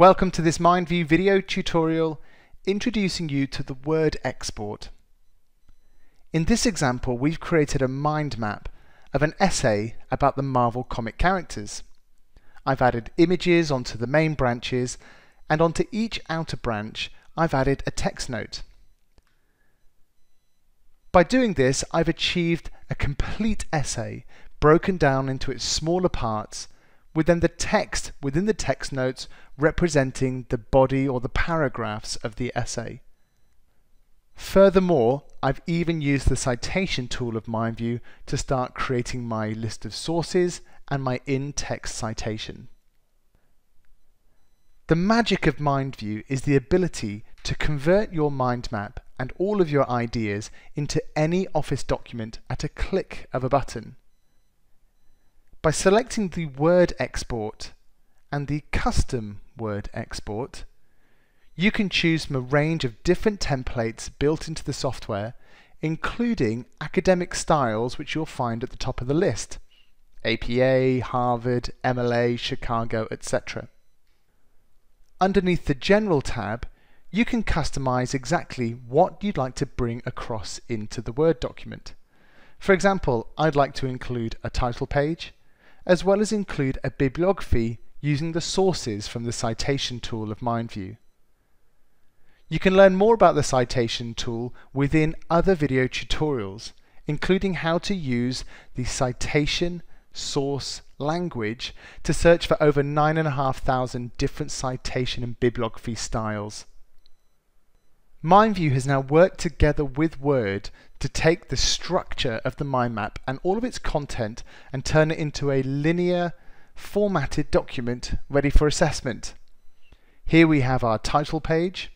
Welcome to this MindView video tutorial introducing you to the word export. In this example we've created a mind map of an essay about the Marvel comic characters. I've added images onto the main branches and onto each outer branch I've added a text note. By doing this I've achieved a complete essay broken down into its smaller parts with then the text within the text notes representing the body or the paragraphs of the essay. Furthermore, I've even used the citation tool of MindView to start creating my list of sources and my in-text citation. The magic of MindView is the ability to convert your mind map and all of your ideas into any Office document at a click of a button. By selecting the Word export and the Custom Word export, you can choose from a range of different templates built into the software, including academic styles which you'll find at the top of the list. APA, Harvard, MLA, Chicago, etc. Underneath the General tab, you can customize exactly what you'd like to bring across into the Word document. For example, I'd like to include a title page, as well as include a bibliography using the sources from the citation tool of MindView. You can learn more about the citation tool within other video tutorials, including how to use the citation source language to search for over 9,500 different citation and bibliography styles. MindView has now worked together with Word to take the structure of the mind map and all of its content and turn it into a linear, formatted document ready for assessment. Here we have our title page.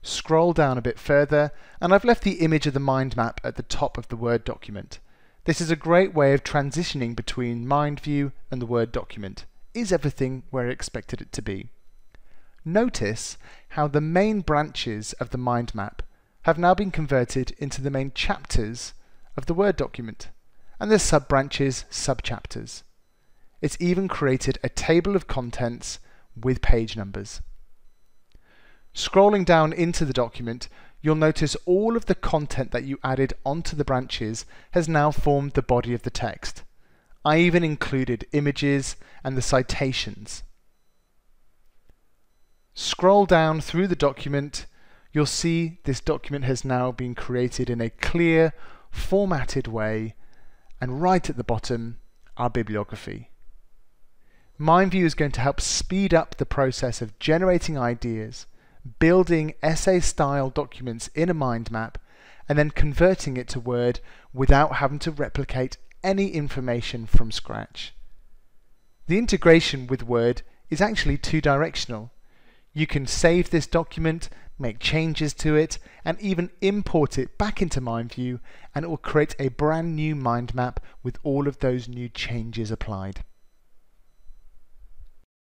Scroll down a bit further and I've left the image of the mind map at the top of the Word document. This is a great way of transitioning between MindView and the Word document. Is everything where I expected it to be? Notice how the main branches of the mind map have now been converted into the main chapters of the Word document, and the sub-branches sub-chapters. It's even created a table of contents with page numbers. Scrolling down into the document, you'll notice all of the content that you added onto the branches has now formed the body of the text. I even included images and the citations. Scroll down through the document, you'll see this document has now been created in a clear, formatted way, and right at the bottom, our bibliography. MindView is going to help speed up the process of generating ideas, building essay-style documents in a mind map, and then converting it to Word without having to replicate any information from scratch. The integration with Word is actually two-directional. You can save this document, make changes to it, and even import it back into MindView, and it will create a brand new mind map with all of those new changes applied.